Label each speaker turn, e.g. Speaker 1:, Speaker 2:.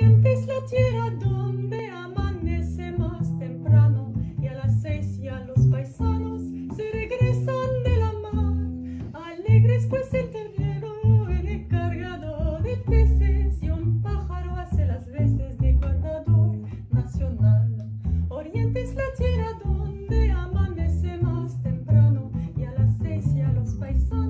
Speaker 1: Valiente es la tierra donde amanece más temprano y a las seis ya los paisanos se regresan de la mar. Alegres pues el ternero viene cargado de peces y un pájaro hace las veces de guardador nacional. Oriente es la tierra donde amanece más temprano y a las seis ya los paisanos